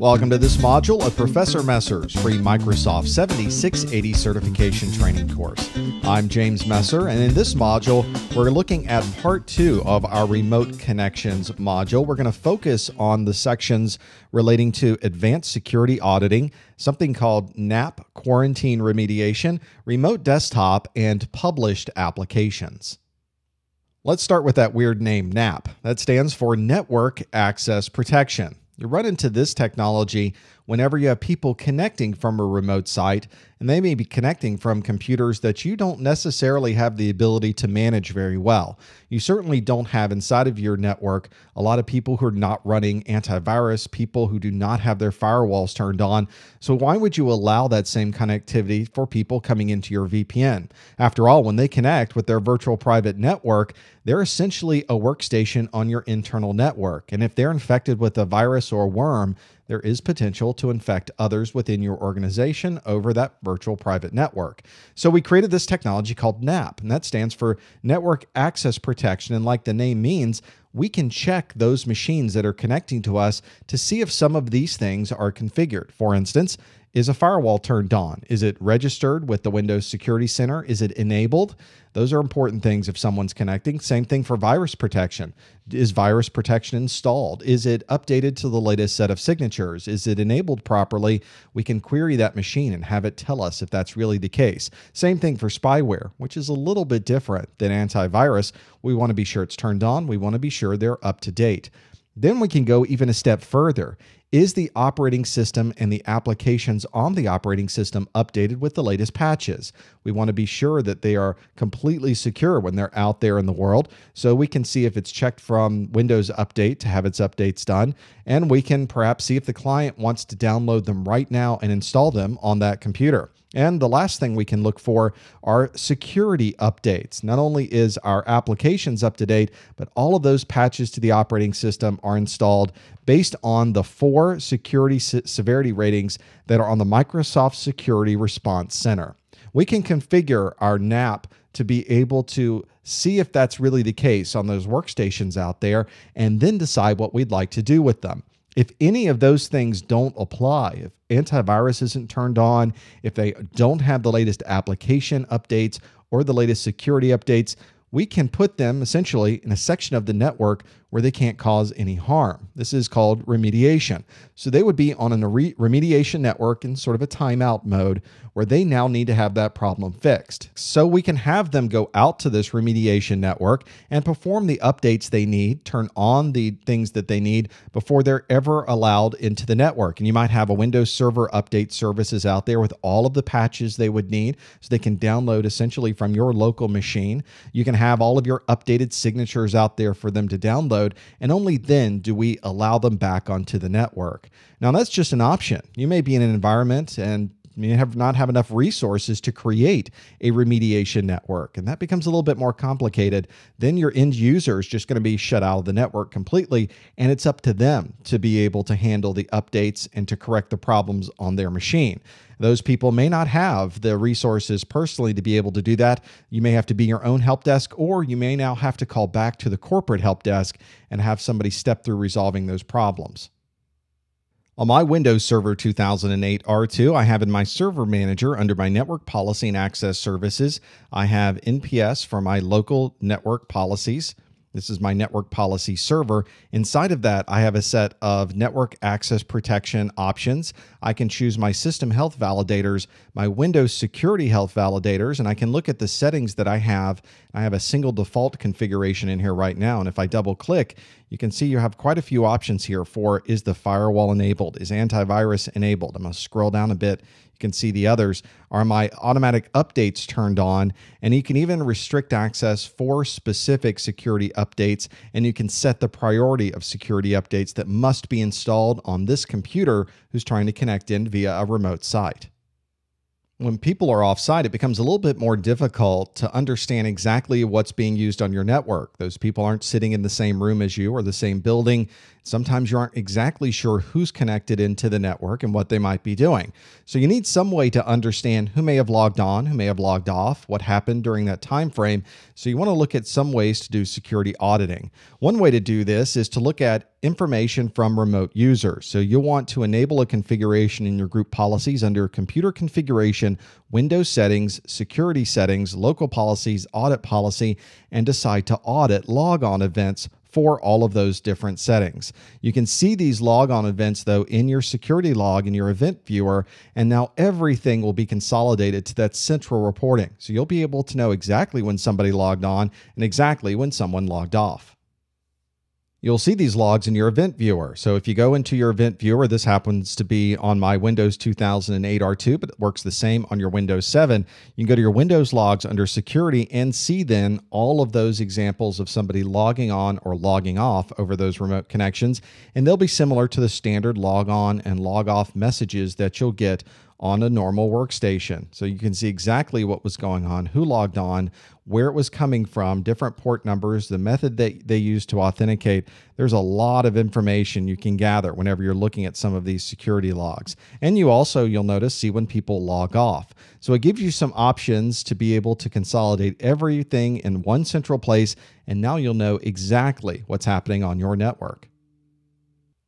Welcome to this module of Professor Messer's free Microsoft 7680 certification training course. I'm James Messer, and in this module, we're looking at part two of our remote connections module. We're going to focus on the sections relating to advanced security auditing, something called NAP quarantine remediation, remote desktop, and published applications. Let's start with that weird name, NAP. That stands for Network Access Protection. You run into this technology whenever you have people connecting from a remote site, and they may be connecting from computers that you don't necessarily have the ability to manage very well. You certainly don't have inside of your network a lot of people who are not running antivirus, people who do not have their firewalls turned on. So, why would you allow that same connectivity for people coming into your VPN? After all, when they connect with their virtual private network, they're essentially a workstation on your internal network. And if they're infected with a virus or worm, there is potential to infect others within your organization over that virtual private network. So we created this technology called NAP, and that stands for Network Access Protection. And like the name means, we can check those machines that are connecting to us to see if some of these things are configured. For instance, is a firewall turned on? Is it registered with the Windows Security Center? Is it enabled? Those are important things if someone's connecting. Same thing for virus protection. Is virus protection installed? Is it updated to the latest set of signatures? Is it enabled properly? We can query that machine and have it tell us if that's really the case. Same thing for spyware, which is a little bit different than antivirus. We want to be sure it's turned on. We want to be sure they're up to date. Then we can go even a step further. Is the operating system and the applications on the operating system updated with the latest patches? We want to be sure that they are completely secure when they're out there in the world. So we can see if it's checked from Windows Update to have its updates done. And we can perhaps see if the client wants to download them right now and install them on that computer. And the last thing we can look for are security updates. Not only is our applications up to date, but all of those patches to the operating system are installed based on the four security severity ratings that are on the Microsoft Security Response Center. We can configure our NAP to be able to see if that's really the case on those workstations out there and then decide what we'd like to do with them. If any of those things don't apply, if antivirus isn't turned on, if they don't have the latest application updates or the latest security updates, we can put them essentially in a section of the network where they can't cause any harm. This is called remediation. So they would be on a remediation network in sort of a timeout mode where they now need to have that problem fixed. So we can have them go out to this remediation network and perform the updates they need, turn on the things that they need before they're ever allowed into the network. And you might have a Windows Server update services out there with all of the patches they would need so they can download essentially from your local machine. You can have all of your updated signatures out there for them to download and only then do we allow them back onto the network. Now, that's just an option. You may be in an environment and you have not have enough resources to create a remediation network. And that becomes a little bit more complicated. Then your end user is just going to be shut out of the network completely. And it's up to them to be able to handle the updates and to correct the problems on their machine. Those people may not have the resources personally to be able to do that. You may have to be your own help desk, or you may now have to call back to the corporate help desk and have somebody step through resolving those problems. On my Windows Server 2008 R2, I have in my server manager under my network policy and access services, I have NPS for my local network policies. This is my network policy server. Inside of that, I have a set of network access protection options. I can choose my system health validators, my Windows security health validators, and I can look at the settings that I have. I have a single default configuration in here right now. And if I double click, you can see you have quite a few options here for is the firewall enabled? Is antivirus enabled? I'm going to scroll down a bit. You can see the others are my automatic updates turned on, and you can even restrict access for specific security updates, and you can set the priority of security updates that must be installed on this computer who's trying to connect in via a remote site. When people are offsite, it becomes a little bit more difficult to understand exactly what's being used on your network. Those people aren't sitting in the same room as you or the same building. Sometimes you aren't exactly sure who's connected into the network and what they might be doing. So you need some way to understand who may have logged on, who may have logged off, what happened during that time frame. So you want to look at some ways to do security auditing. One way to do this is to look at information from remote users. So you'll want to enable a configuration in your group policies under computer configuration, Windows settings, security settings, local policies, audit policy, and decide to audit logon events for all of those different settings. You can see these logon events though in your security log in your event viewer, and now everything will be consolidated to that central reporting. So you'll be able to know exactly when somebody logged on and exactly when someone logged off. You'll see these logs in your event viewer. So if you go into your event viewer, this happens to be on my Windows 2008 R2, but it works the same on your Windows 7. You can go to your Windows logs under security and see then all of those examples of somebody logging on or logging off over those remote connections. And they'll be similar to the standard log on and log off messages that you'll get on a normal workstation. So you can see exactly what was going on, who logged on, where it was coming from, different port numbers, the method that they used to authenticate. There's a lot of information you can gather whenever you're looking at some of these security logs. And you also, you'll notice, see when people log off. So it gives you some options to be able to consolidate everything in one central place. And now you'll know exactly what's happening on your network.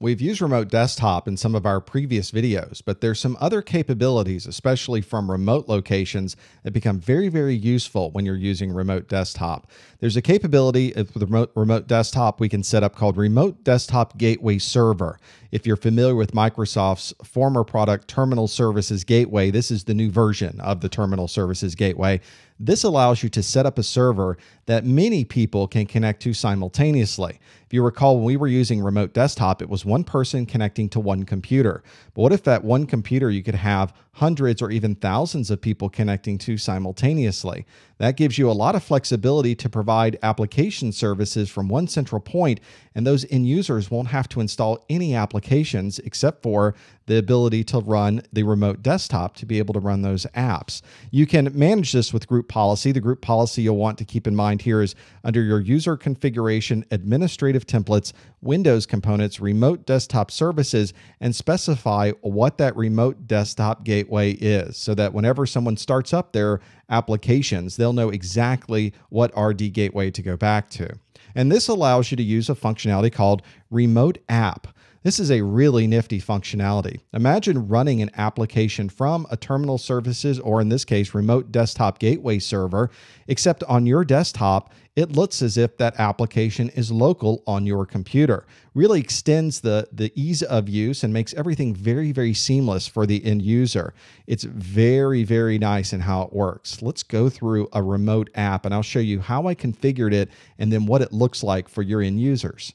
We've used remote desktop in some of our previous videos, but there's some other capabilities, especially from remote locations, that become very, very useful when you're using remote desktop. There's a capability with remote, remote desktop we can set up called Remote Desktop Gateway Server. If you're familiar with Microsoft's former product, Terminal Services Gateway, this is the new version of the Terminal Services Gateway. This allows you to set up a server that many people can connect to simultaneously. If you recall, when we were using remote desktop, it was one person connecting to one computer. But what if that one computer you could have hundreds or even thousands of people connecting to simultaneously? That gives you a lot of flexibility to provide application services from one central point, and those end users won't have to install any applications except for the ability to run the remote desktop to be able to run those apps. You can manage this with group policy. The group policy you'll want to keep in mind here is under your user configuration, administrative templates, Windows components, remote desktop services, and specify what that remote desktop gateway is so that whenever someone starts up their applications, they'll know exactly what RD gateway to go back to. And this allows you to use a functionality called Remote App. This is a really nifty functionality. Imagine running an application from a terminal services, or in this case, remote desktop gateway server, except on your desktop, it looks as if that application is local on your computer. Really extends the, the ease of use and makes everything very, very seamless for the end user. It's very, very nice in how it works. Let's go through a remote app and I'll show you how I configured it and then what it looks like for your end users.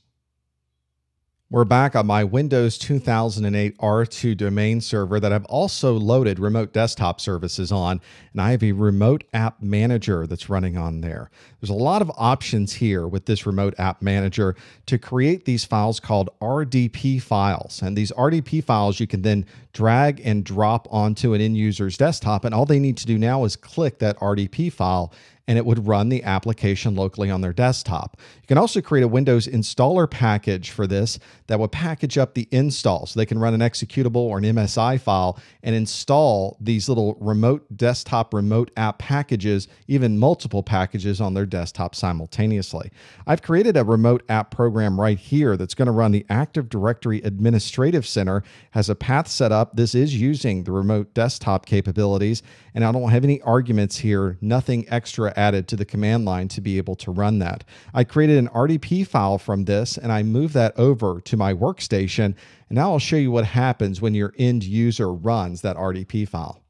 We're back on my Windows 2008 R2 domain server that I've also loaded remote desktop services on, and I have a remote app manager that's running on there. There's a lot of options here with this remote app manager to create these files called RDP files. And these RDP files you can then drag and drop onto an end user's desktop, and all they need to do now is click that RDP file and it would run the application locally on their desktop. You can also create a Windows installer package for this that would package up the install so they can run an executable or an MSI file and install these little remote desktop remote app packages, even multiple packages on their desktop simultaneously. I've created a remote app program right here that's going to run the Active Directory Administrative Center, has a path set up. This is using the remote desktop capabilities, and I don't have any arguments here, nothing extra added to the command line to be able to run that. I created an RDP file from this and I moved that over to my workstation. And now I'll show you what happens when your end user runs that RDP file.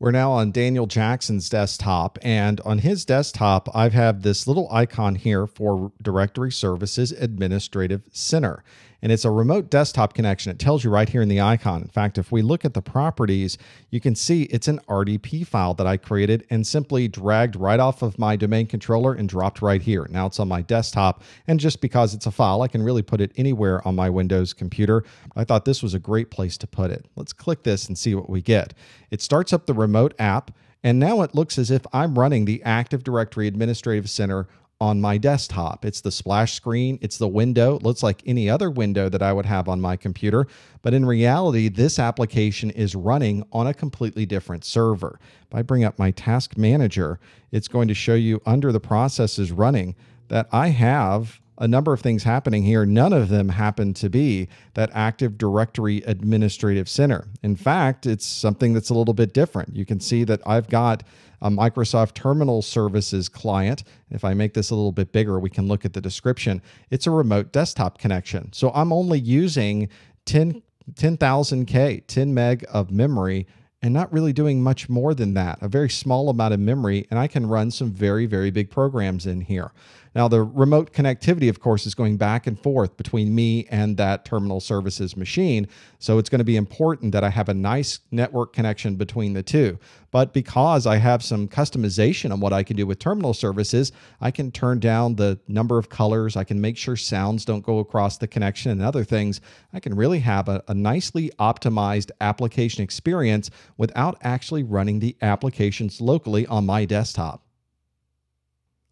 We're now on Daniel Jackson's desktop, and on his desktop, I have had this little icon here for Directory Services Administrative Center. And it's a remote desktop connection. It tells you right here in the icon. In fact, if we look at the properties, you can see it's an RDP file that I created and simply dragged right off of my domain controller and dropped right here. Now it's on my desktop, and just because it's a file, I can really put it anywhere on my Windows computer. I thought this was a great place to put it. Let's click this and see what we get. It starts up the remote app, and now it looks as if I'm running the Active Directory Administrative Center on my desktop. It's the splash screen, it's the window. It looks like any other window that I would have on my computer. But in reality, this application is running on a completely different server. If I bring up my task manager, it's going to show you under the processes running that I have a number of things happening here. None of them happen to be that Active Directory Administrative Center. In fact, it's something that's a little bit different. You can see that I've got a Microsoft Terminal Services client. If I make this a little bit bigger, we can look at the description. It's a remote desktop connection. So I'm only using 10 10,000K, 10 meg of memory and not really doing much more than that, a very small amount of memory, and I can run some very, very big programs in here. Now, the remote connectivity, of course, is going back and forth between me and that terminal services machine. So it's going to be important that I have a nice network connection between the two. But because I have some customization on what I can do with terminal services, I can turn down the number of colors. I can make sure sounds don't go across the connection and other things. I can really have a, a nicely optimized application experience without actually running the applications locally on my desktop.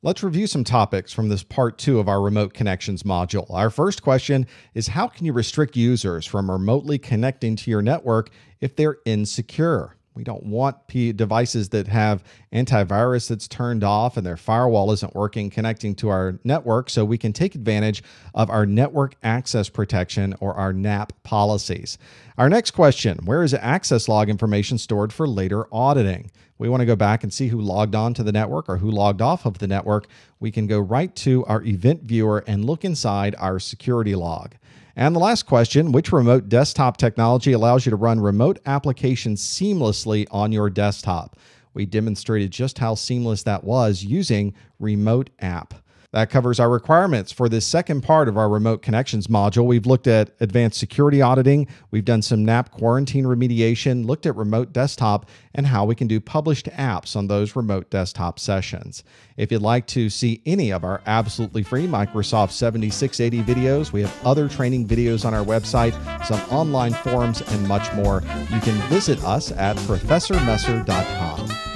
Let's review some topics from this part two of our remote connections module. Our first question is how can you restrict users from remotely connecting to your network if they're insecure? We don't want devices that have antivirus that's turned off and their firewall isn't working connecting to our network, so we can take advantage of our network access protection or our NAP policies. Our next question Where is access log information stored for later auditing? We want to go back and see who logged on to the network or who logged off of the network. We can go right to our event viewer and look inside our security log. And the last question which remote desktop technology allows you to run remote applications seamlessly on your desktop? We demonstrated just how seamless that was using Remote App. That covers our requirements for this second part of our remote connections module. We've looked at advanced security auditing, we've done some NAP quarantine remediation, looked at remote desktop, and how we can do published apps on those remote desktop sessions. If you'd like to see any of our absolutely free Microsoft 7680 videos, we have other training videos on our website, some online forums, and much more. You can visit us at professormesser.com.